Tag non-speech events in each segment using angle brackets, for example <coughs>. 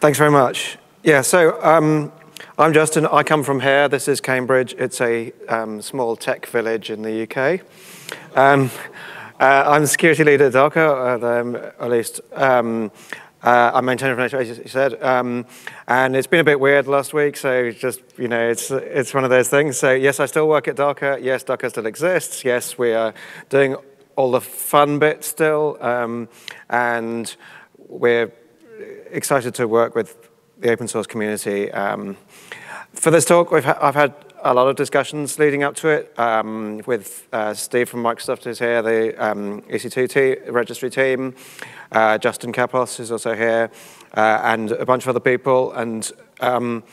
Thanks very much. Yeah, so um, I'm Justin. I come from here. This is Cambridge. It's a um, small tech village in the UK. Um, uh, I'm the security lead at Docker, uh, um, at least um, uh, I maintain information, as you said, um, and it's been a bit weird last week. So just you know, it's it's one of those things. So yes, I still work at Docker. Yes, Docker still exists. Yes, we are doing all the fun bits still, um, and we're excited to work with the open source community. Um, for this talk, ha I've had a lot of discussions leading up to it um, with uh, Steve from Microsoft who's here, the um, ECR registry team, uh, Justin Cappos is also here, uh, and a bunch of other people. And um,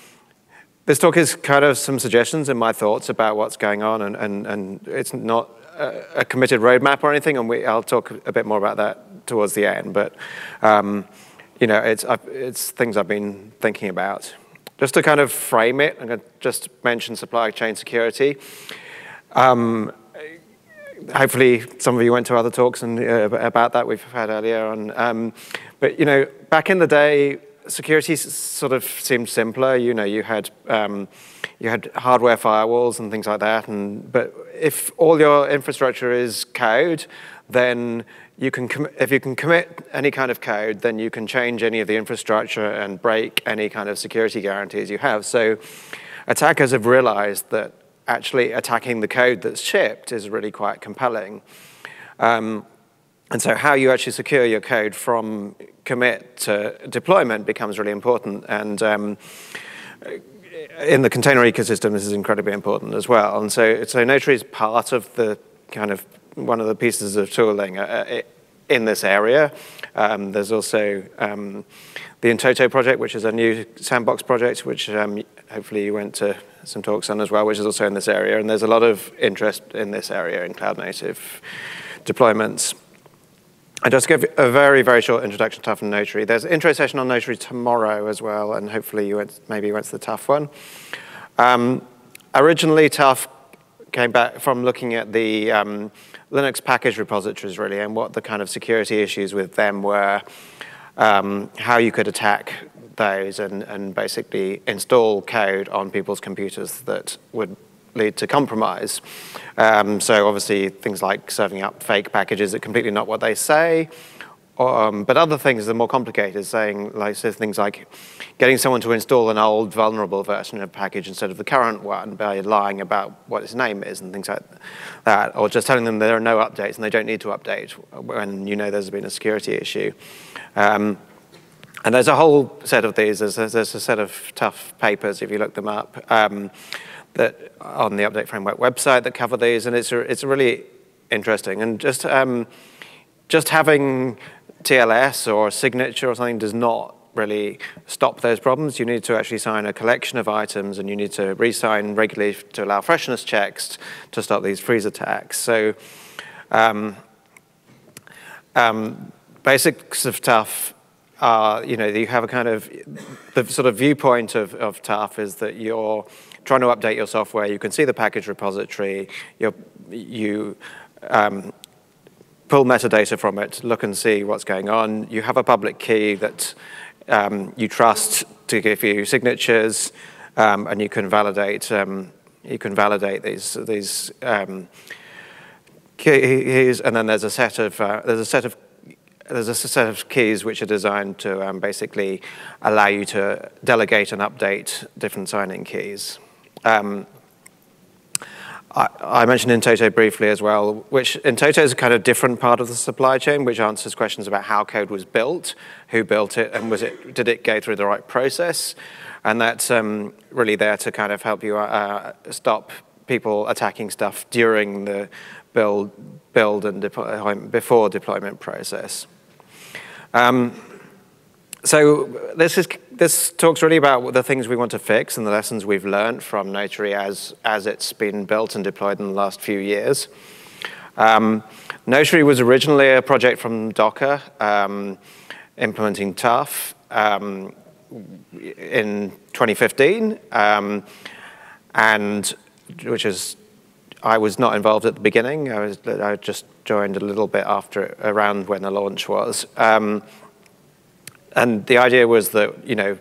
this talk is kind of some suggestions and my thoughts about what's going on, and, and, and it's not a, a committed roadmap or anything, and we, I'll talk a bit more about that towards the end. But um, you know, it's, it's things I've been thinking about. Just to kind of frame it, I'm going to just mention supply chain security. Um, hopefully some of you went to other talks and, uh, about that we've had earlier on. Um, but, you know, back in the day, security sort of seemed simpler. You know, you had, um, you had hardware firewalls and things like that. And, but if all your infrastructure is code, then you can if you can commit any kind of code, then you can change any of the infrastructure and break any kind of security guarantees you have. So attackers have realized that actually attacking the code that's shipped is really quite compelling. Um, and so how you actually secure your code from commit to deployment becomes really important. And um, in the container ecosystem, this is incredibly important as well. And so, so Notary is part of the kind of one of the pieces of tooling uh, uh in this area. Um, there's also um, the in-toto project, which is a new sandbox project, which um, hopefully you went to some talks on as well, which is also in this area. And there's a lot of interest in this area in cloud native deployments. I just give a very, very short introduction to TUF and Notary. There's an intro session on Notary tomorrow as well, and hopefully you went, maybe you went to the TUF one. Um, originally, TUF came back from looking at the um, Linux package repositories really and what the kind of security issues with them were, um, how you could attack those and, and basically install code on people's computers that would lead to compromise. Um, so obviously things like serving up fake packages that completely not what they say, um, but other things are more complicated, saying like so things like getting someone to install an old vulnerable version of a package instead of the current one by lying about what its name is and things like that, or just telling them there are no updates and they don't need to update when you know there's been a security issue. Um, and there's a whole set of these. There's, there's, a set of TUF papers if you look them up um, that on the Update Framework website that cover these, and it's it's really interesting. And just um, just having TLS or signature or something does not really stop those problems. You need to actually sign a collection of items and you need to re-sign regularly to allow freshness checks to stop these freeze attacks. So um, um, basics of TUF are, you know, you have a kind of, the sort of viewpoint of, of TUF is that you're trying to update your software, you can see the package repository, you you um, pull metadata from it, look and see what's going on. You have a public key that um, you trust to give you signatures, um, and you can validate um, you can validate these these um, keys, and then there's a set of uh, there's a set of there's a set of keys which are designed to um, basically allow you to delegate and update different signing keys. Um, I, mentioned in-toto briefly as well, which in-toto is a kind of different part of the supply chain, which answers questions about how code was built, who built it, and was it did it go through the right process, and that's um, really there to kind of help you uh, stop people attacking stuff during the build, build and deploy, before deployment process. Um, so this is this talks really about the things we want to fix and the lessons we've learned from Notary as as it's been built and deployed in the last few years. Um, Notary was originally a project from Docker um, implementing TUF um, in 2015, um, and which is I was not involved at the beginning. I was I just joined a little bit after around when the launch was. And the idea was that, you know,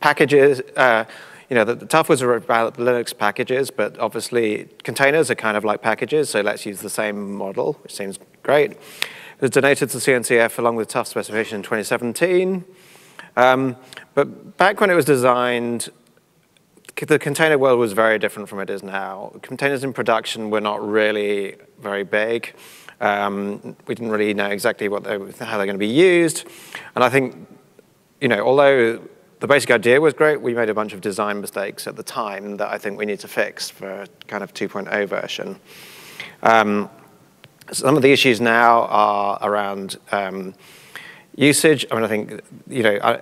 packages, uh, you know, the, the TUF was about Linux packages, but obviously containers are kind of like packages, so let's use the same model, which seems great. It was donated to CNCF along with TUF specification in 2017. Um, but back when it was designed, the container world was very different from it is now. Containers in production were not really very big. Um, we didn't really know exactly what they, how they're going to be used. And I think, you know, although the basic idea was great, we made a bunch of design mistakes at the time that I think we need to fix for kind of 2.0 version. Um, some of the issues now are around um, usage. I mean, I think, you know, I,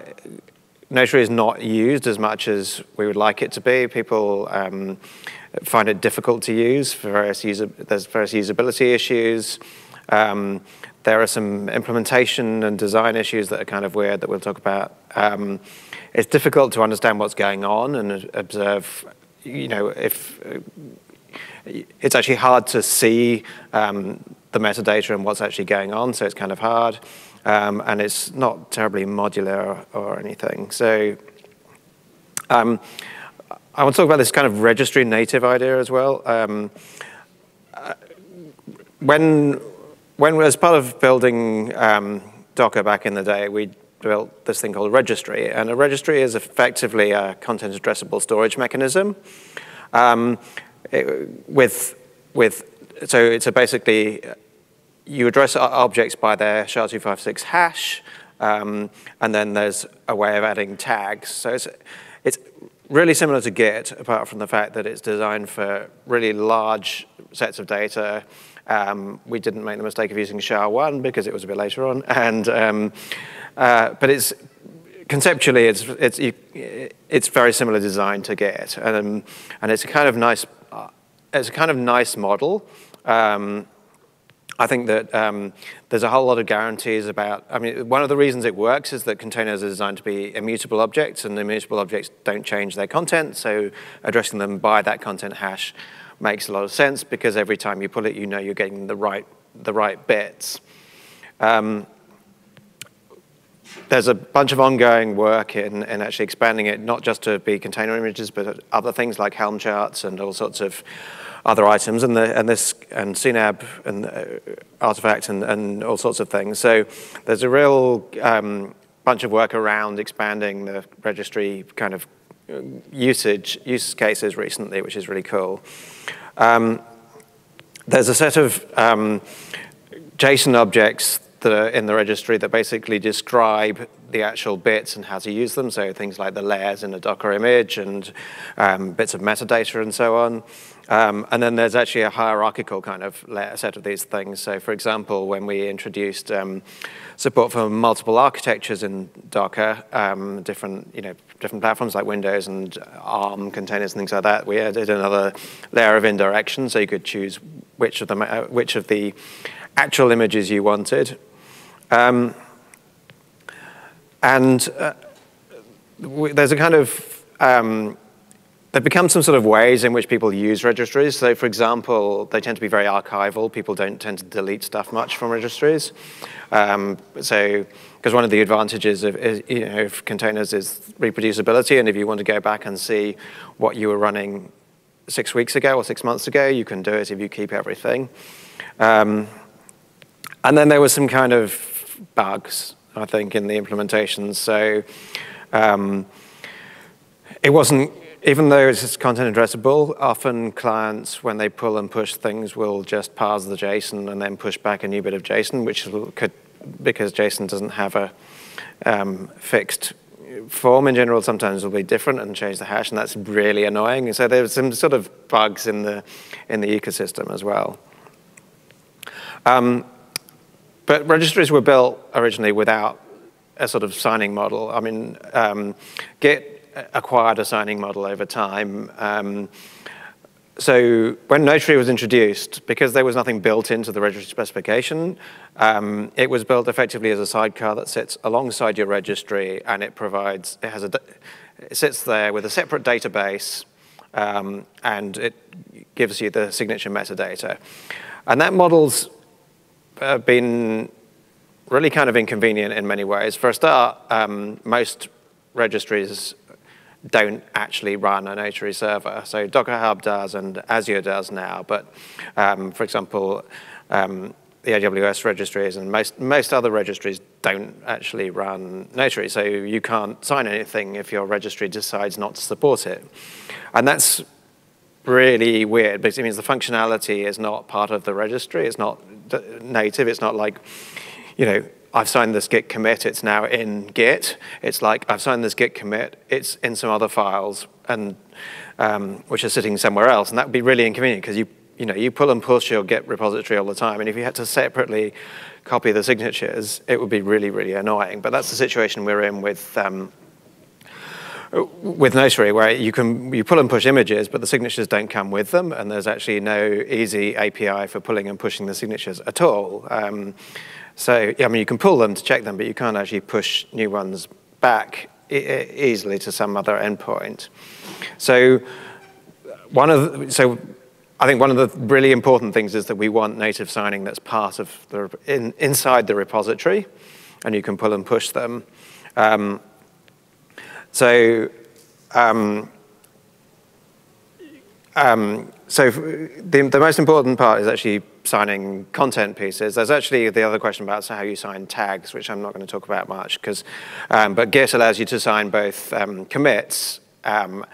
Notary is not used as much as we would like it to be. People um, find it difficult to use for various user, there's various usability issues. Um, there are some implementation and design issues that are kind of weird that we'll talk about. Um, it's difficult to understand what's going on and observe, you know, if uh, it's actually hard to see um, the metadata and what's actually going on, so it's kind of hard um, and it's not terribly modular or, or anything. So um, I want to talk about this kind of registry native idea as well. Um, uh, when, when as part of building um, Docker back in the day, we built this thing called registry, and a registry is effectively a content addressable storage mechanism. Um, it, with, with, so it's a basically you address objects by their SHA-256 hash, um, and then there's a way of adding tags. So it's, it's really similar to Git, apart from the fact that it's designed for really large sets of data. Um, we didn't make the mistake of using SHA-1 because it was a bit later on. And, um, uh, but it's conceptually, it's, it's, it's very similar design to Git. And, and it's a kind of nice, uh, it's a kind of nice model. Um, I think that um, there's a whole lot of guarantees about, I mean, one of the reasons it works is that containers are designed to be immutable objects, and immutable objects don't change their content, so addressing them by that content hash makes a lot of sense because every time you pull it, you know you're getting the right, the right bits. Um, there's a bunch of ongoing work in, in actually expanding it, not just to be container images, but other things like Helm charts and all sorts of other items and, the, and this and CNAB and uh, artifact and, and all sorts of things. So there's a real um, bunch of work around expanding the registry kind of usage use cases recently, which is really cool. Um, there's a set of um, JSON objects that are in the registry that basically describe the actual bits and how to use them. So things like the layers in a Docker image and um, bits of metadata and so on. Um, and then there's actually a hierarchical kind of set of these things. So for example, when we introduced um, support for multiple architectures in Docker, um, different, you know, different platforms like Windows and ARM containers and things like that, we added another layer of indirection so you could choose which of the, uh, which of the actual images you wanted. Um, and uh, there's a kind of um, They've become some sort of ways in which people use registries. So for example, they tend to be very archival. People don't tend to delete stuff much from registries. Um, so, because one of the advantages of, is, you know, of containers is reproducibility, and if you want to go back and see what you were running six weeks ago or six months ago, you can do it if you keep everything. Um, and then there were some kind of bugs, I think, in the implementations. So um, it wasn't even though it's content addressable, often clients, when they pull and push things, will just parse the JSON and then push back a new bit of JSON, which could, because JSON doesn't have a um, fixed form in general, sometimes will be different and change the hash, and that's really annoying. And so there's some sort of bugs in the, in the ecosystem as well. Um, but registries were built originally without a sort of signing model. I mean, um, Git acquired a signing model over time. Um, so when Notary was introduced, because there was nothing built into the registry specification, um, it was built effectively as a sidecar that sits alongside your registry, and it provides, it has a, it sits there with a separate database, um, and it gives you the signature metadata. And that model's uh, been really kind of inconvenient in many ways. For a start, um, most registries don't actually run a Notary server. So Docker Hub does and Azure does now, but um, for example, um, the AWS registries and most, most other registries don't actually run Notary. So you can't sign anything if your registry decides not to support it. And that's really weird because it means the functionality is not part of the registry. It's not native. It's not like, you know, I've signed this git commit, it's now in Git. It's like I've signed this git commit, it's in some other files, and um, which are sitting somewhere else. And that would be really inconvenient because you, you, know, you pull and push your Git repository all the time. And if you had to separately copy the signatures, it would be really, really annoying. But that's the situation we're in with, um, with Notary, where you can you pull and push images, but the signatures don't come with them, and there's actually no easy API for pulling and pushing the signatures at all. Um, so, I mean, you can pull them to check them, but you can't actually push new ones back e easily to some other endpoint. So, one of the, so I think one of the really important things is that we want native signing that's part of the in, inside the repository, and you can pull and push them. Um, so. Um, um, so the, the most important part is actually signing content pieces. There's actually the other question about how you sign tags, which I'm not going to talk about much, because um, but Git allows you to sign both um, commits, um,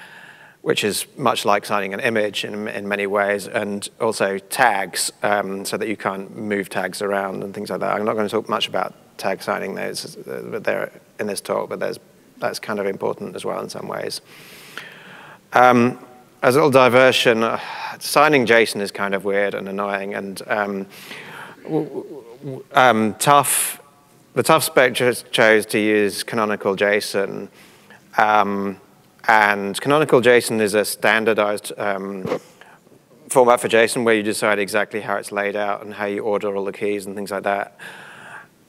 which is much like signing an image in, in many ways, and also tags, um, so that you can't move tags around and things like that. I'm not going to talk much about tag signing those, but they're in this talk, but there's, that's kind of important as well in some ways. Um, as a little diversion, uh, signing JSON is kind of weird and annoying, and um, um, TUF, the TUF spec chose to use canonical JSON, um, and canonical JSON is a standardized um, format for JSON where you decide exactly how it's laid out and how you order all the keys and things like that.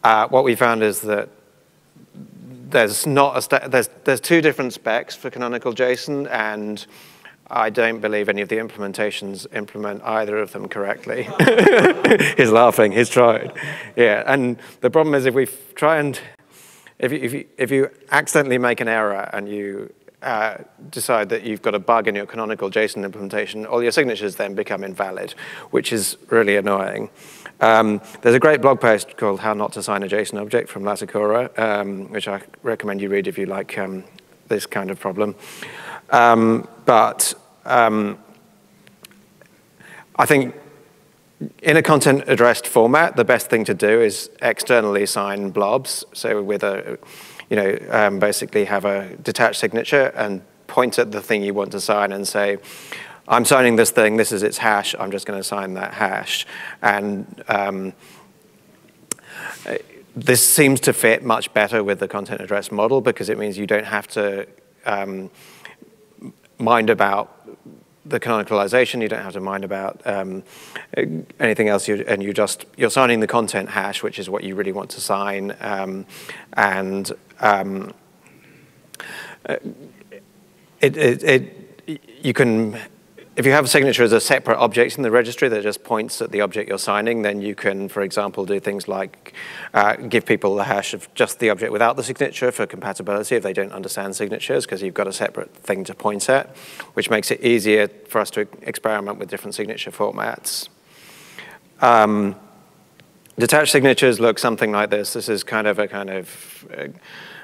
Uh, what we found is that there's not a there's there's two different specs for canonical JSON and I don't believe any of the implementations implement either of them correctly. <laughs> he's laughing, he's tried. Yeah, and the problem is if we try and, if you, if you, if you accidentally make an error and you uh, decide that you've got a bug in your canonical JSON implementation, all your signatures then become invalid, which is really annoying. Um, there's a great blog post called How Not to Sign a JSON Object from Latacora, um, which I recommend you read if you like um, this kind of problem. Um, but um, I think in a content addressed format, the best thing to do is externally sign blobs. So with a, you know, um, basically have a detached signature and point at the thing you want to sign and say, I'm signing this thing, this is its hash, I'm just going to sign that hash. And um, this seems to fit much better with the content address model because it means you don't have to um, mind about the canonicalization, you don't have to mind about um, anything else, you, and you just, you're signing the content hash, which is what you really want to sign, um, and um, it, it, it, you can if you have a signature as a separate object in the registry that just points at the object you're signing, then you can, for example, do things like uh, give people the hash of just the object without the signature for compatibility if they don't understand signatures, because you've got a separate thing to point at, which makes it easier for us to experiment with different signature formats. Um, detached signatures look something like this. This is kind of a kind of, uh,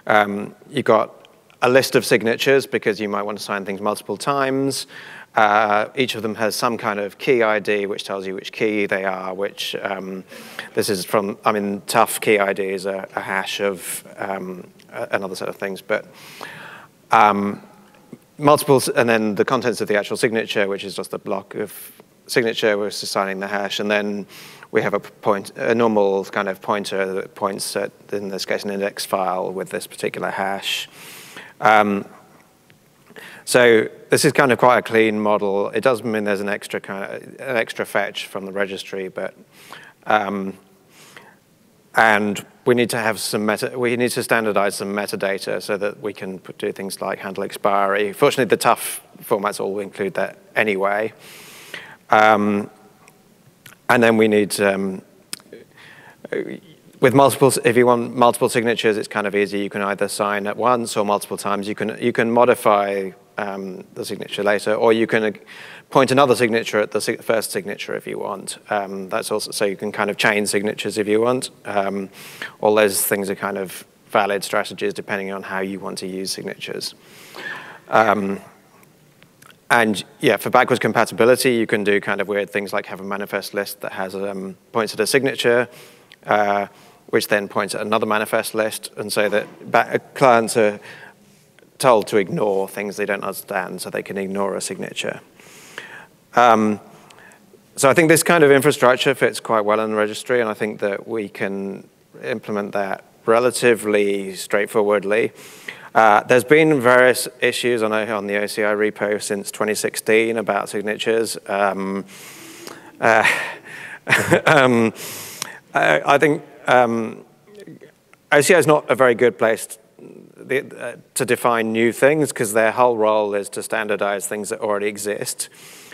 um, you've got a list of signatures because you might want to sign things multiple times. Uh, each of them has some kind of key ID, which tells you which key they are, which um, this is from, I mean, TUF key ID is a, a hash of um, another set of things, but um, multiples, and then the contents of the actual signature, which is just a block of signature, we're assigning the hash, and then we have a point, a normal kind of pointer that points at, in this case, an index file with this particular hash. Um, so this is kind of quite a clean model. It does mean there's an extra kind of, an extra fetch from the registry, but um, and we need to have some meta, we need to standardize some metadata so that we can put, do things like handle expiry. Fortunately, the TUF formats all include that anyway. Um, and then we need, um, with multiple, if you want multiple signatures, it's kind of easy. You can either sign at once or multiple times. You can, you can modify um, the signature later, or you can point another signature at the first signature if you want. Um, that's also, so you can kind of chain signatures if you want. Um, all those things are kind of valid strategies depending on how you want to use signatures. Um, and yeah, for backwards compatibility, you can do kind of weird things like have a manifest list that has um, points at a signature, uh, which then points at another manifest list, and so that clients are told to ignore things they don't understand, so they can ignore a signature. Um, so I think this kind of infrastructure fits quite well in the registry, and I think that we can implement that relatively straightforwardly. Uh, there's been various issues on, on the OCI repo since 2016 about signatures. Um, uh, <laughs> um, I, I, think um, is not a very good place to, to define new things because their whole role is to standardize things that already exist.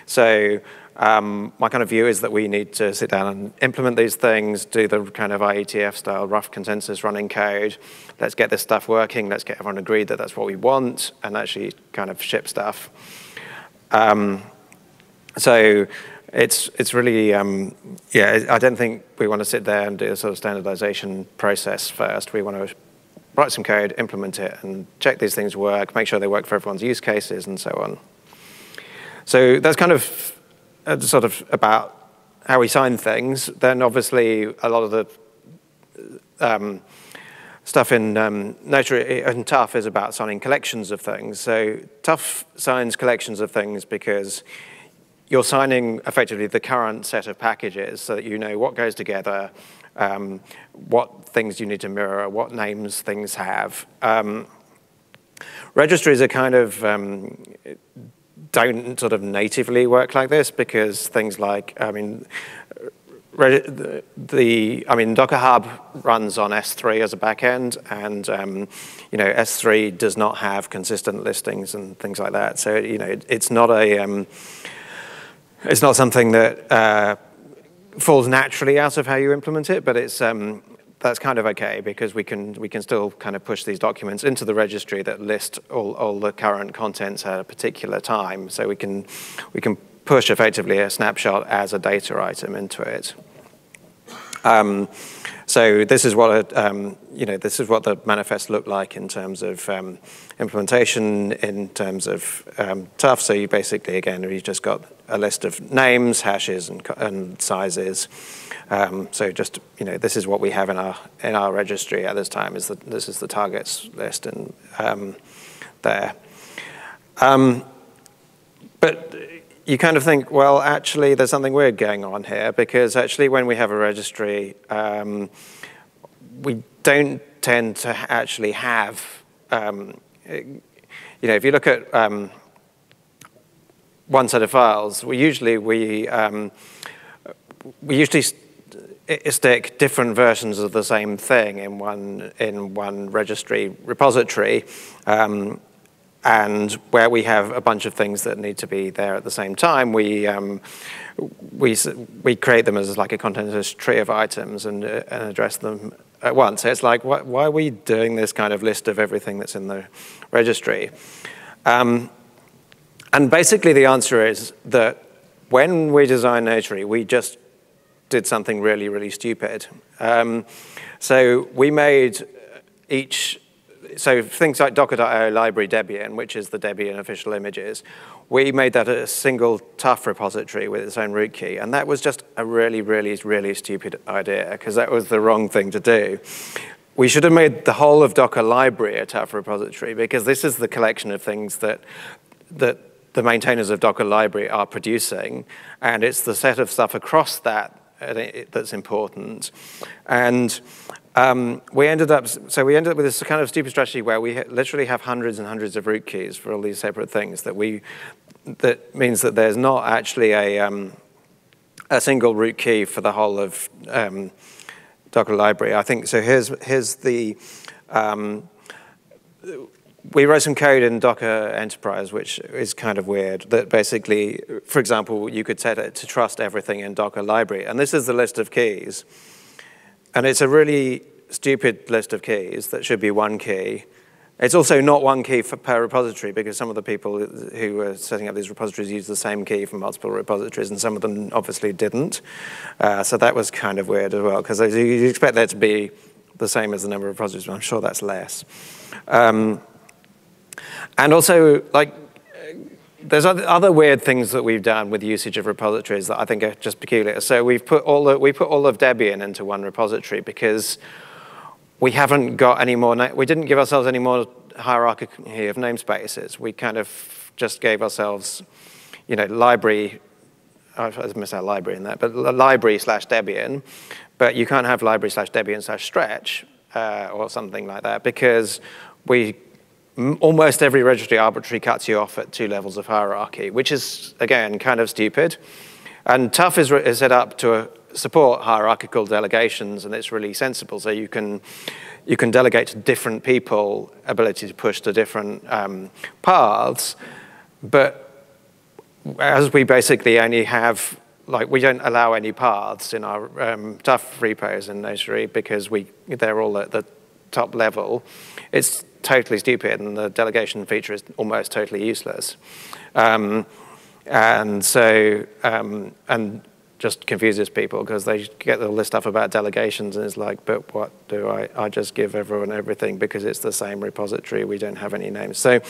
So um, my kind of view is that we need to sit down and implement these things, do the kind of IETF style rough consensus running code. Let's get this stuff working. Let's get everyone agreed that that's what we want and actually kind of ship stuff. Um, so it's it's really um, yeah. I don't think we want to sit there and do a sort of standardization process first. We want to write some code, implement it, and check these things work, make sure they work for everyone's use cases, and so on. So that's kind of uh, sort of about how we sign things, then obviously a lot of the um, stuff in um, Notary and TUF is about signing collections of things. So TUF signs collections of things because you're signing effectively the current set of packages so that you know what goes together, um, what things you need to mirror, what names things have. Um, registries are kind of um, don't sort of natively work like this because things like, I mean, the, I mean, Docker Hub runs on S3 as a backend, and um, you know, S3 does not have consistent listings and things like that. So you know, it, it's not a, um, it's not something that uh, falls naturally out of how you implement it, but it's um, that's kind of okay because we can we can still kind of push these documents into the registry that list all, all the current contents at a particular time. So we can we can push effectively a snapshot as a data item into it. Um, so this is what um, you know this is what the manifest looked like in terms of um, implementation, in terms of um, TUF. So you basically again you just got a list of names, hashes, and, and sizes. Um, so just you know, this is what we have in our in our registry at this time. Is that this is the targets list and um, there. Um, but you kind of think, well, actually, there's something weird going on here because actually, when we have a registry, um, we don't tend to actually have. Um, you know, if you look at um, one set of files, we usually we we usually stick different versions of the same thing in one in one registry repository, um, and where we have a bunch of things that need to be there at the same time, we um, we we create them as like a containerless tree of items and uh, and address them at once. So it's like, why, why, are we doing this kind of list of everything that's in the registry? Um, and basically, the answer is that when we design Notary, we just did something really, really stupid. Um, so we made each, so things like docker.io library Debian, which is the Debian official images, we made that a single TUF repository with its own root key. And that was just a really, really, really stupid idea because that was the wrong thing to do. We should have made the whole of Docker library a TUF repository because this is the collection of things that, that the maintainers of Docker library are producing. And it's the set of stuff across that uh, that's important. And um, we ended up, so we ended up with this kind of stupid strategy where we literally have hundreds and hundreds of root keys for all these separate things that we, that means that there's not actually a, um, a single root key for the whole of um, Docker library. I think, so here's, here's the, um, we wrote some code in Docker Enterprise, which is kind of weird, that basically, for example, you could set it to trust everything in Docker library. And this is the list of keys. And it's a really stupid list of keys that should be one key. It's also not one key for, per repository because some of the people who were setting up these repositories used the same key for multiple repositories and some of them obviously didn't. Uh, so that was kind of weird as well because you expect there to be the same as the number of repositories, but I'm sure that's less. Um, and also, like, there's other weird things that we've done with usage of repositories that I think are just peculiar. So we've put all the, we put all of Debian into one repository because we haven't got any more, we didn't give ourselves any more hierarchy of namespaces. We kind of just gave ourselves, you know, library, I missed out library in that, but library slash Debian. But you can't have library slash Debian slash stretch uh, or something like that because we almost every registry arbitrary cuts you off at two levels of hierarchy, which is, again, kind of stupid. And TUF is, is set up to uh, support hierarchical delegations, and it's really sensible. So you can, you can delegate to different people ability to push to different um, paths. But as we basically only have, like, we don't allow any paths in our um, TUF repos in Notary because we, they're all at the top level, it's totally stupid, and the delegation feature is almost totally useless. Um, and so, um, and just confuses people because they get all this stuff about delegations and it's like, but what do I, I just give everyone everything because it's the same repository, we don't have any names. So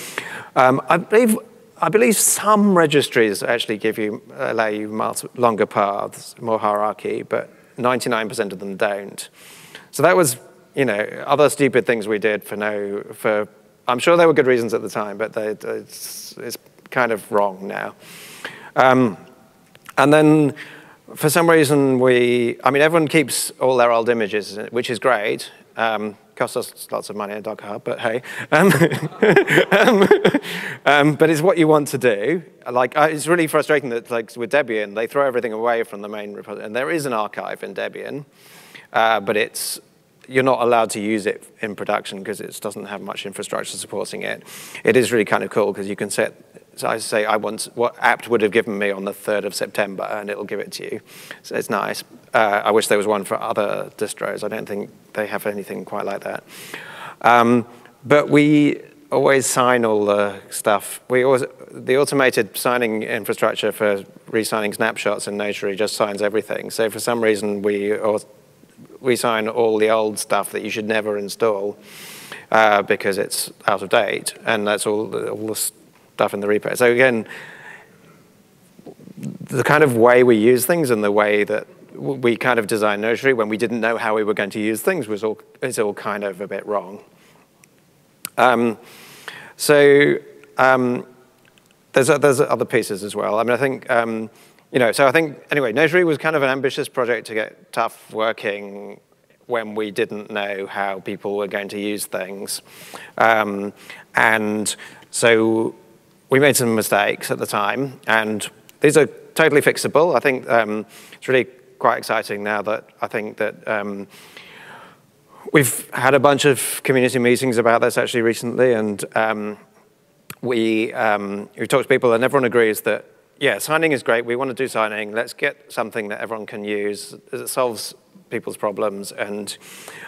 um, I believe I believe some registries actually give you, allow you longer paths, more hierarchy, but 99% of them don't. So that was you know, other stupid things we did for no, for, I'm sure there were good reasons at the time, but they, it's, it's kind of wrong now. Um, and then for some reason we, I mean, everyone keeps all their old images, which is great. Um, costs us lots of money at Docker Hub, but hey. Um, <laughs> um, um, but it's what you want to do. Like, uh, it's really frustrating that, like, with Debian, they throw everything away from the main repository. And there is an archive in Debian, uh, but it's you're not allowed to use it in production because it doesn't have much infrastructure supporting it. It is really kind of cool because you can set, so I say I want what apt would have given me on the 3rd of September and it'll give it to you. So it's nice. Uh, I wish there was one for other distros. I don't think they have anything quite like that. Um, but we always sign all the stuff. We always, the automated signing infrastructure for re-signing snapshots in Notary just signs everything. So for some reason, we resign all the old stuff that you should never install uh, because it's out of date, and that's all the, all the stuff in the repo. So again, the kind of way we use things and the way that we kind of designed Notary when we didn't know how we were going to use things was all, is all kind of a bit wrong. Um, so um, there's, there's other pieces as well. I mean, I think um, you know, so I think, anyway, Notary was kind of an ambitious project to get TUF working when we didn't know how people were going to use things. Um, and so we made some mistakes at the time, and these are totally fixable. I think um, it's really quite exciting now that I think that um, we've had a bunch of community meetings about this actually recently, and um, we, um, we talked to people, and everyone agrees that yeah, signing is great. We want to do signing. Let's get something that everyone can use that solves people's problems and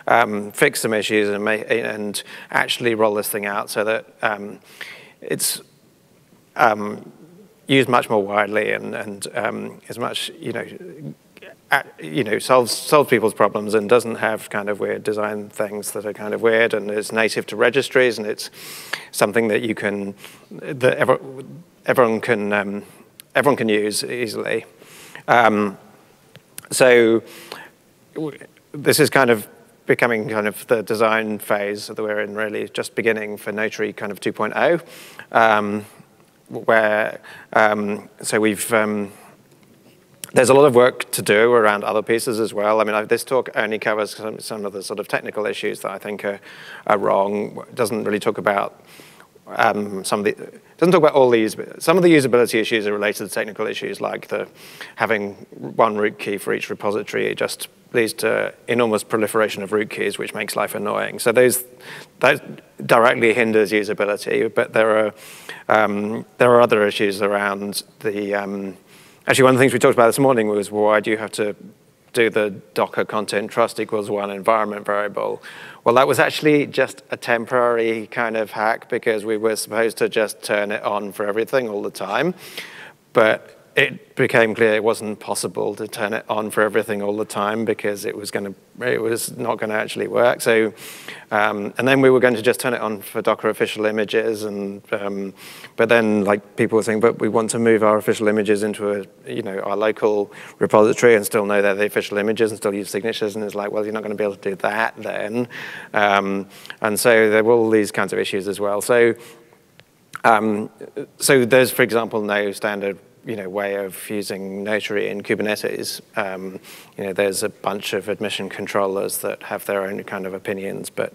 um, fix some issues and, make, and actually roll this thing out so that um, it's um, used much more widely and, and um, is much, you know, at, you know, solves, solves people's problems and doesn't have kind of weird design things that are kind of weird and is native to registries and it's something that you can, that ever, everyone can um, everyone can use easily. Um, so this is kind of becoming kind of the design phase that we're in really just beginning for Notary kind of 2.0, um, where, um, so we've, um, there's a lot of work to do around other pieces as well. I mean, I, this talk only covers some, some, of the sort of technical issues that I think are, are wrong. It doesn't really talk about um, some of the, doesn't talk about all these, but some of the usability issues are related to technical issues like the having one root key for each repository. It just leads to enormous proliferation of root keys, which makes life annoying. So those, that directly hinders usability, but there are, um, there are other issues around the, um, actually one of the things we talked about this morning was why do you have to do the Docker content trust equals one environment variable. Well, that was actually just a temporary kind of hack because we were supposed to just turn it on for everything all the time. But it became clear it wasn't possible to turn it on for everything all the time because it was going to it was not going to actually work. So, um, and then we were going to just turn it on for Docker official images, and um, but then like people were saying, but we want to move our official images into a you know our local repository and still know they're the official images and still use signatures, and it's like, well, you're not going to be able to do that then, um, and so there were all these kinds of issues as well. So. Um, so there's, for example, no standard you know, way of using Notary in Kubernetes. Um, you know, there's a bunch of admission controllers that have their own kind of opinions, but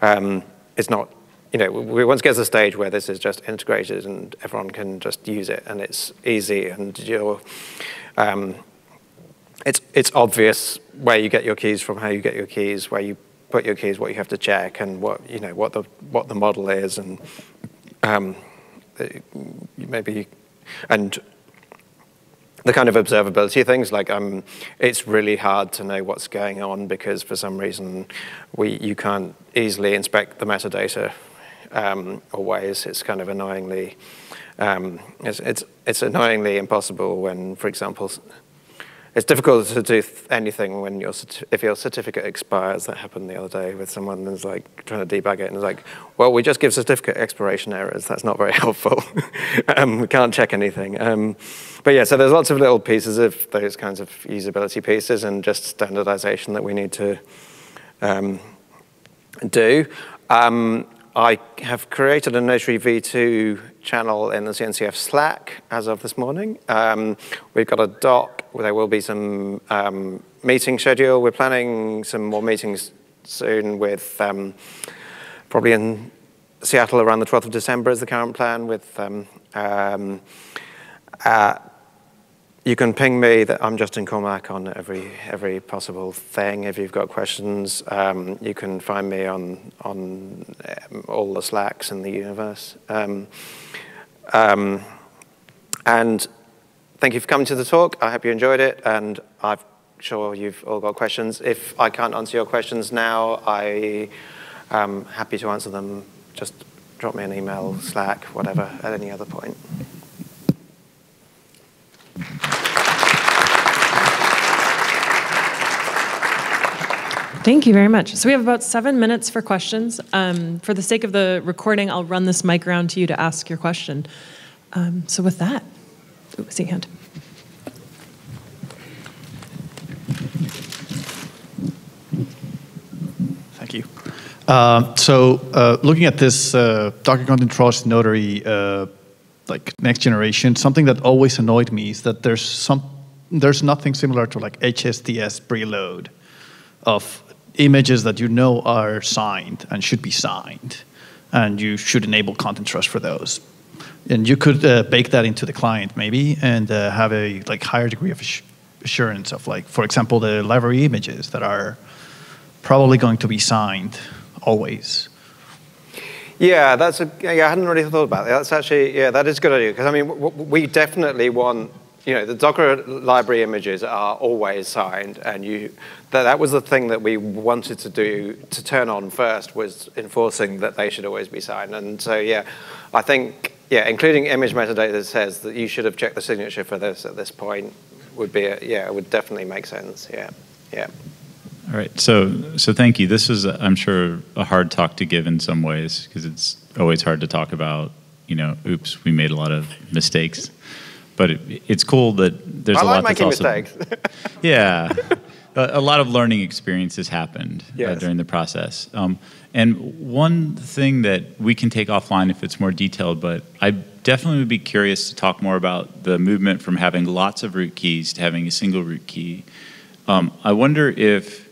um, it's not, you know, we once get to a stage where this is just integrated and everyone can just use it and it's easy and you're, um, it's, it's obvious where you get your keys from, how you get your keys, where you put your keys, what you have to check and what, you know, what the, what the model is and um, maybe and the kind of observability things, like um, it's really hard to know what's going on because for some reason we you can't easily inspect the metadata um, always. It's kind of annoyingly um, it's, it's it's annoyingly impossible when, for example, it's difficult to do anything when your if your certificate expires. That happened the other day with someone who's like trying to debug it and it's like, well, we just give certificate expiration errors. That's not very <laughs> helpful. um, we can't check anything. Um, but yeah, so there's lots of little pieces of those kinds of usability pieces and just standardization that we need to um, do. Um, I have created a Notary V2 channel in the CNCF Slack as of this morning. Um, we've got a doc, where there will be some um, meeting schedule. We're planning some more meetings soon with um, probably in Seattle around the 12th of December is the current plan with um, um, you can ping me that I'm Justin Cormack on every every possible thing. If you've got questions, um, you can find me on on um, all the Slacks in the universe. Um, um, and thank you for coming to the talk. I hope you enjoyed it, and I'm sure you've all got questions. If I can't answer your questions now, I am happy to answer them. Just drop me an email, Slack, whatever, at any other point. Thank you very much. So we have about seven minutes for questions. Um, for the sake of the recording, I'll run this mic around to you to ask your question. Um, so with that, ooh, see hand. Thank you. Uh, so uh, looking at this uh, Docker Trust Notary uh, like next generation, something that always annoyed me is that there's some there's nothing similar to like HSTS preload of images that you know are signed and should be signed, and you should enable content trust for those. And you could uh, bake that into the client maybe, and uh, have a like higher degree of assurance of like, for example, the library images that are probably going to be signed always. Yeah, that's a, yeah, I hadn't really thought about that. That's actually, yeah, that is a good idea. Because I mean, we definitely want, you know, the Docker library images are always signed, and you, that, that was the thing that we wanted to do to turn on first was enforcing that they should always be signed. And so, yeah, I think, yeah, including image metadata that says that you should have checked the signature for this at this point would be, a, yeah, it would definitely make sense. Yeah, yeah. All right. So, so thank you. This is, I'm sure, a hard talk to give in some ways because it's always hard to talk about. You know, oops, we made a lot of mistakes. But it, it's cool that there's I a like lot making that's also. mistakes. <laughs> yeah, a, a, lot of learning experiences happened uh, yes. uh, during the process. Um, and one thing that we can take offline if it's more detailed, but I definitely would be curious to talk more about the movement from having lots of root keys to having a single root key. Um, I wonder if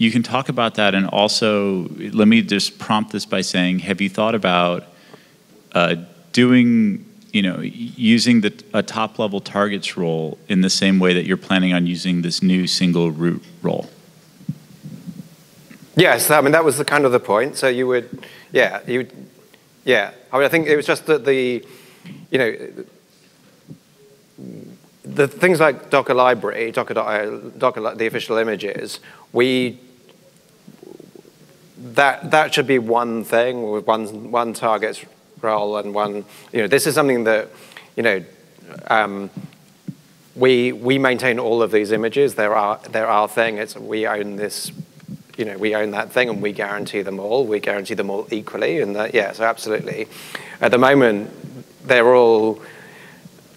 you can talk about that and also let me just prompt this by saying have you thought about uh, doing you know using the, a top level targets role in the same way that you're planning on using this new single root role? Yes i mean that was the kind of the point. So you would yeah you yeah. I mean i think it was just that the you know the things like Docker library, Docker, Docker, the official images, we that that should be one thing with one one target's role and one. You know, this is something that you know. Um, we we maintain all of these images. They're our they're our thing. It's we own this. You know, we own that thing, and we guarantee them all. We guarantee them all equally, and that, yeah, so absolutely. At the moment, they're all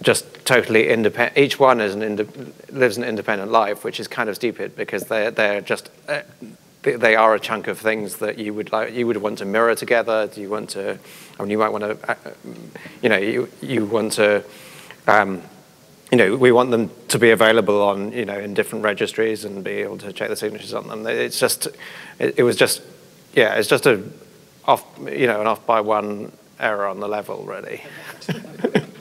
just totally independent. Each one is an lives an independent life, which is kind of stupid because they're they're just uh, they are a chunk of things that you would like you would want to mirror together. Do you want to? I mean, you might want to, uh, you know, you you want to. Um, you know, we want them to be available on, you know, in different registries and be able to check the signatures on them. It's just, it, it was just, yeah, it's just a off, you know, an off by one error on the level, really. <laughs>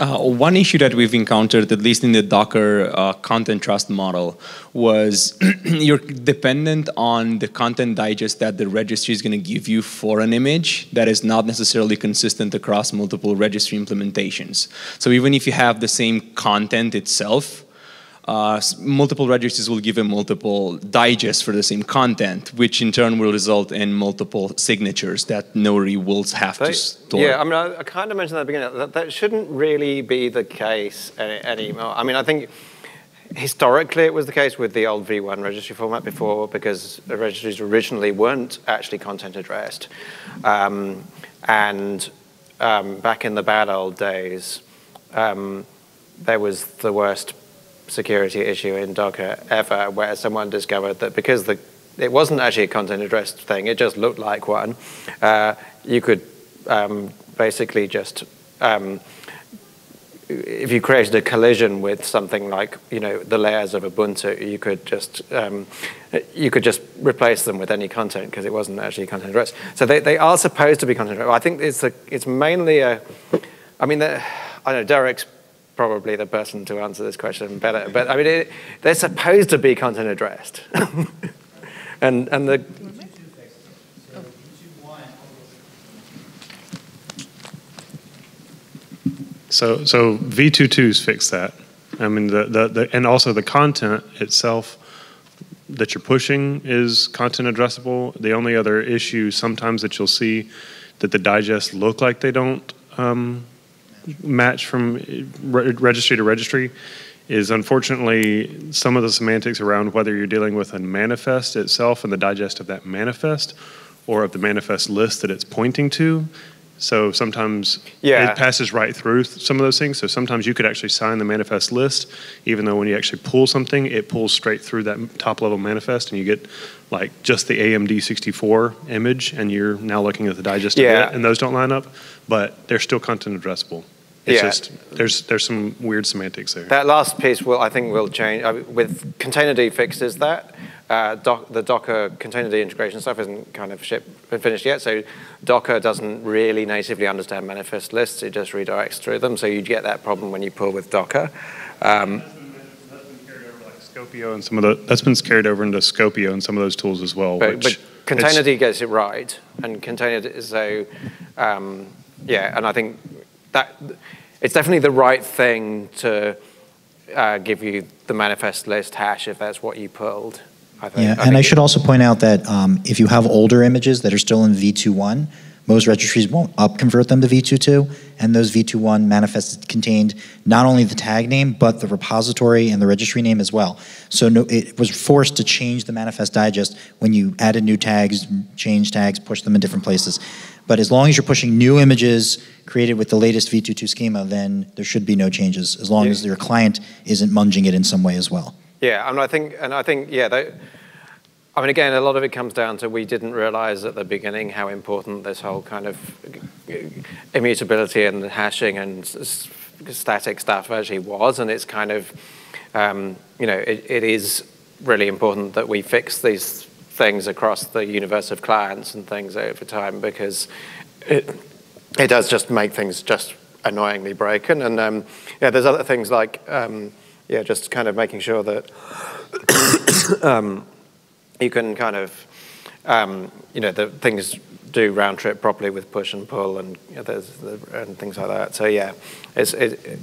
Uh, one issue that we've encountered, at least in the Docker uh, content trust model, was <clears throat> you're dependent on the content digest that the registry is going to give you for an image that is not necessarily consistent across multiple registry implementations. So even if you have the same content itself, uh, multiple registries will give a multiple digest for the same content, which in turn will result in multiple signatures that Notary will have to store. Yeah, I mean, I, I, kind of mentioned at the beginning that that shouldn't really be the case anymore. I mean, I think historically it was the case with the old V1 registry format before because the registries originally weren't actually content addressed. Um, and um, back in the bad old days, um, there was the worst security issue in Docker ever where someone discovered that because the it wasn't actually a content addressed thing, it just looked like one, uh, you could um, basically just, um, if you created a collision with something like, you know, the layers of Ubuntu, you could just, um, you could just replace them with any content because it wasn't actually content addressed. So they, they are supposed to be content addressed. I think it's, a, it's mainly a, I mean, I know Derek's probably the person to answer this question better. But I mean, it, they're supposed to be content addressed, <laughs> and and the. So so V22s fix that. I mean the, the, the and also the content itself that you're pushing is content addressable. The only other issue sometimes that you'll see that the digests look like they don't um, match from re registry to registry is unfortunately some of the semantics around whether you're dealing with a manifest itself and the digest of that manifest or of the manifest list that it's pointing to. So sometimes yeah. it passes right through some of those things. So sometimes you could actually sign the manifest list, even though when you actually pull something, it pulls straight through that top level manifest and you get like just the AMD 64 image and you're now looking at the digest yeah. of it and those don't line up, but they're still content addressable. It's yeah. just there's there's some weird semantics there. That last piece will I think will change I mean, with containerd fixes that. Uh, doc, the Docker containerd integration stuff isn't kind of shipped finished yet, so Docker doesn't really natively understand manifest lists. It just redirects through them, so you get that problem when you pull with Docker. Um, Skopeo and some of the that's been carried over into Skopeo and some of those tools as well. But, but containerd gets it right, and containerd is so um, yeah, and I think that it's definitely the right thing to uh, give you the manifest list hash if that's what you pulled. I think, yeah, I and I should also point out that um, if you have older images that are still in V21, most registries won't up convert them to V22, and those V21 manifests contained not only the tag name, but the repository and the registry name as well. So no, it was forced to change the manifest digest when you added new tags, change tags, push them in different places. But as long as you're pushing new images created with the latest V22 schema, then there should be no changes, as long yeah. as your client isn't munging it in some way as well. Yeah, I mean, I think, and I think, yeah, they, I mean, again, a lot of it comes down to we didn't realize at the beginning how important this whole kind of immutability and hashing and static stuff actually was, and it's kind of, um, you know, it, it is really important that we fix these things across the universe of clients and things over time because it, it does just make things just annoyingly broken. And um, yeah, there's other things like, um, yeah, just kind of making sure that <coughs> um, you can kind of, um, you know, the things do round trip properly with push and pull and you know, and things like that. So yeah, it's it,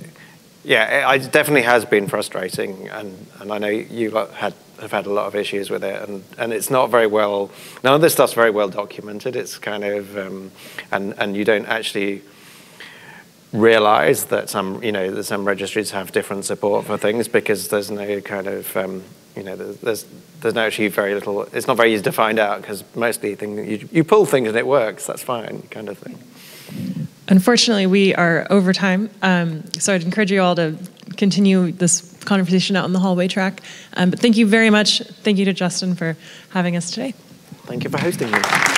yeah, it, it, definitely has been frustrating, and, and I know you had have had a lot of issues with it, and, and it's not very well. None of this stuff's very well documented. It's kind of um, and and you don't actually realize that some you know that some registries have different support for things because there's no kind of um, you know there's there's no actually very little. It's not very easy to find out because mostly thing you you pull things and it works. That's fine, kind of thing. Unfortunately, we are over time, um, so I'd encourage you all to continue this conversation out in the hallway track. Um, but thank you very much. Thank you to Justin for having us today. Thank you for hosting me.